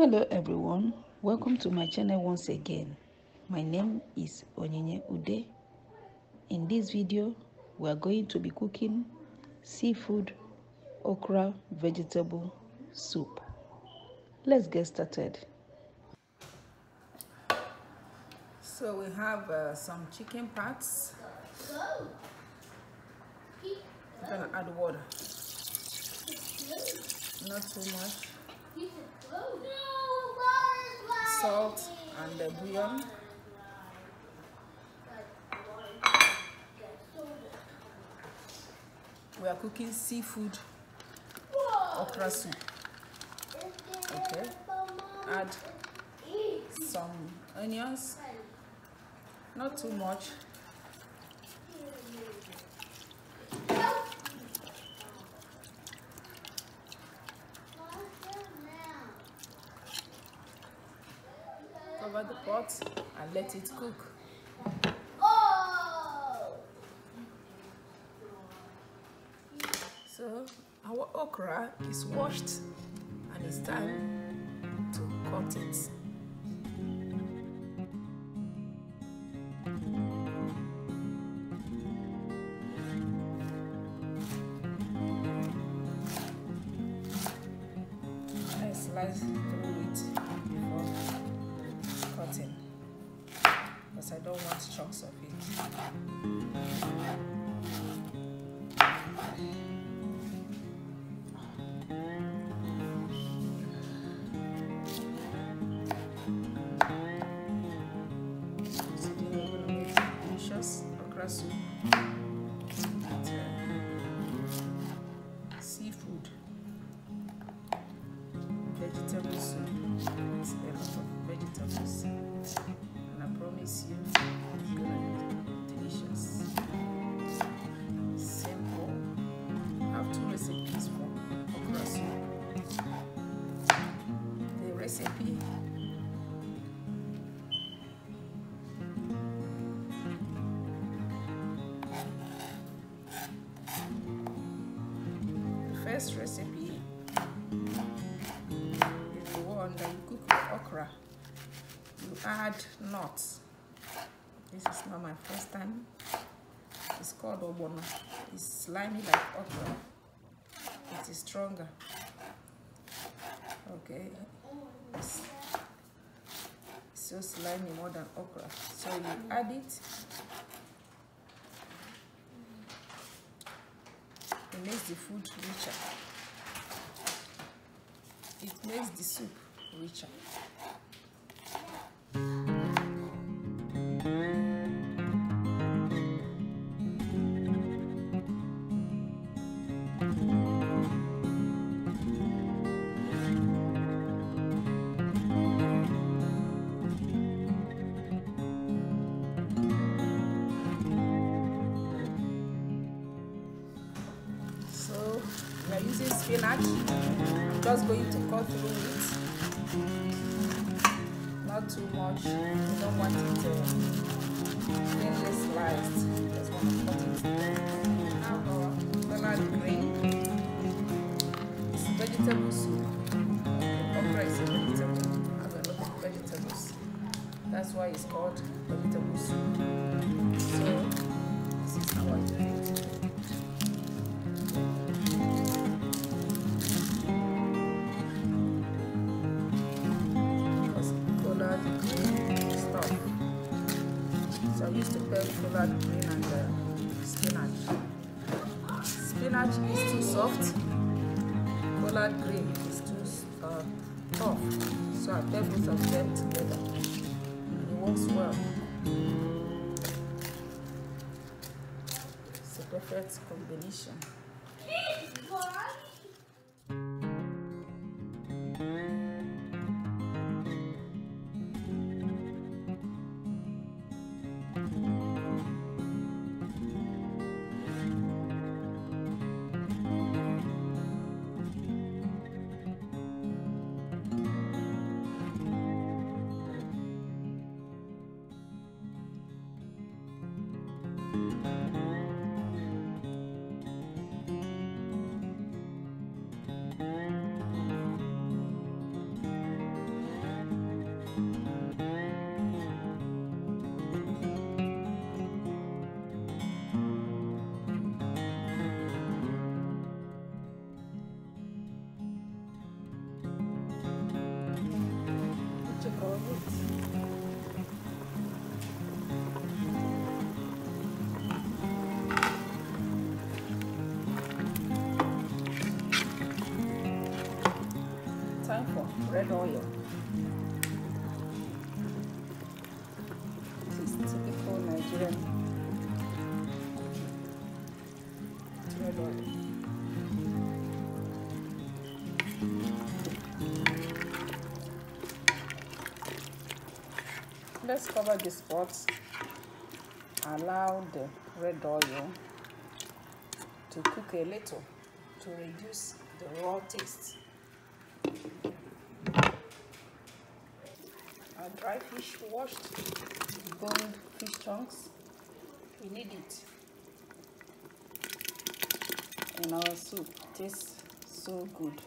Hello everyone, welcome to my channel once again. My name is Onyinye Ude. In this video, we are going to be cooking seafood okra vegetable soup. Let's get started. So we have uh, some chicken parts. I'm gonna add water, not too much. Salt and the bouillon. We are cooking seafood okra soup. Okay. Add some onions, not too much. Pot and let it cook. So our okra is washed and it's time to cut it. Don't want chunks of it. First recipe is the one that you cook with okra. You add nuts. This is not my first time. It's called ogbono. It's slimy like okra. It is stronger. Okay. It's so slimy more than okra. So you add it. It makes the food richer. It makes the soup richer. We are using spinach. I'm just going to cut through it. Not too much. We don't want it uh, thinly sliced. Just want to cut it. Now our collard green. It's vegetable soup. Okra is a vegetable. I have a lot of vegetables. That's why it's called vegetable soup. So this is how I do it. Collard green and spinach. Spinach is too soft, collard green is too uh, tough. So I pair both of them together. It works well. It's a perfect combination. Let's cover this pot. Allow the red oil to cook a little to reduce the raw taste. Our dry fish washed, boned fish chunks, we need it in our soup. Tastes so good.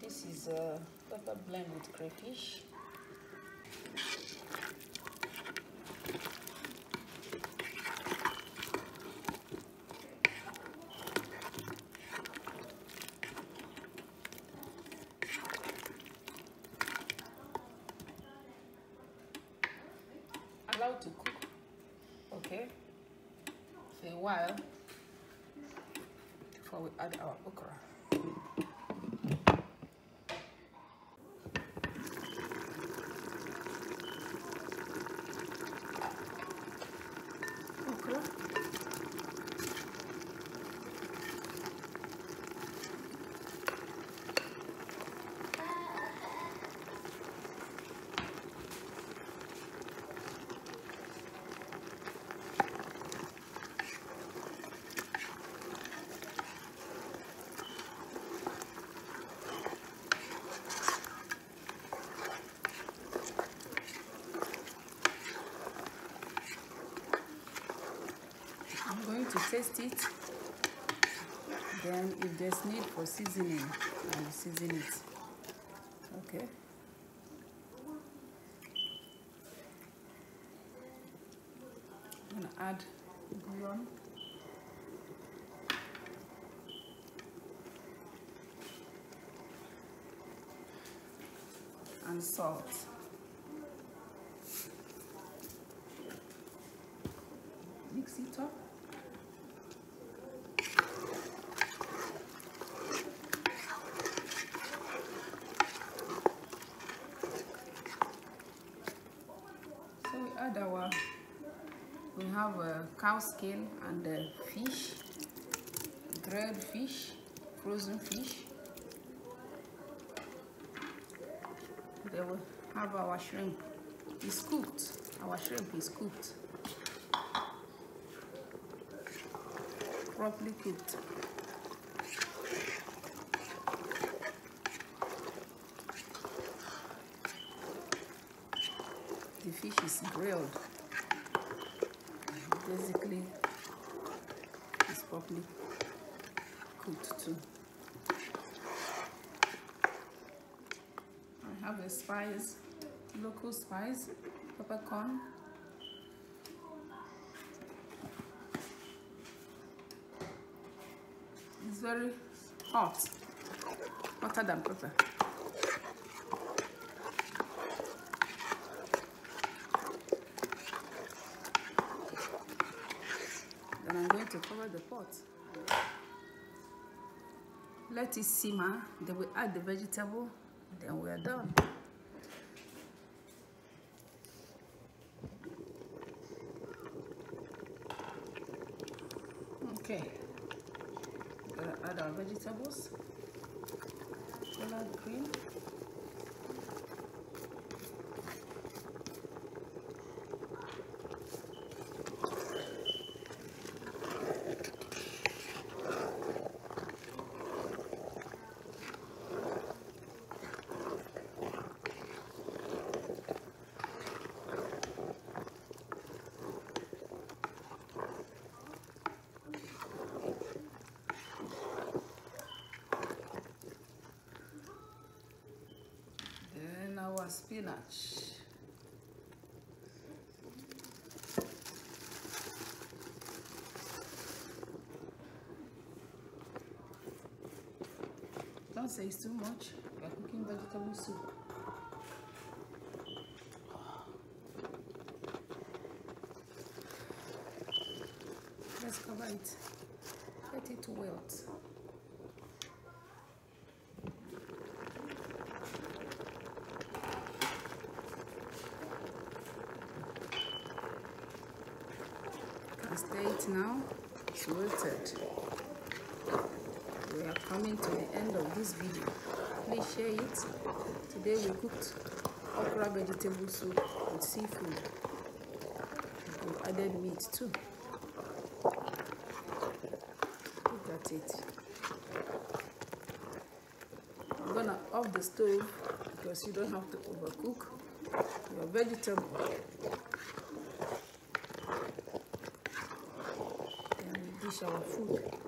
This is a pepper blend with crayfish. Allow to cook, okay, for a while before we oh, add our okra. Okra. I'm going to taste it. Then if there's need for seasoning, I will season it. Okay. I'm gonna add bouillon. And salt. Mix it up. So we add our, we have a cow skin and the fish, grilled fish, frozen fish. Then we have our shrimp. It's cooked. Our shrimp is cooked. Properly cooked. The fish is grilled. Basically, it's properly cooked too. I have a spice, local spice, peppercorn. It's very hot, hotter than pepper. Then I'm going to cover the pot. Let it simmer, then we add the vegetable, then we are done. Okay, gonna add our vegetables. spinach. Don't say it's too much. You're cooking vegetable soup. Let's cover it. Let it wilt. Stir it now. It's wilted. We are coming to the end of this video. Please share it. Today we cooked okra vegetable soup with seafood. We added meat too. Look at it. I'm gonna off the stove because you don't have to overcook your vegetable then we dish our food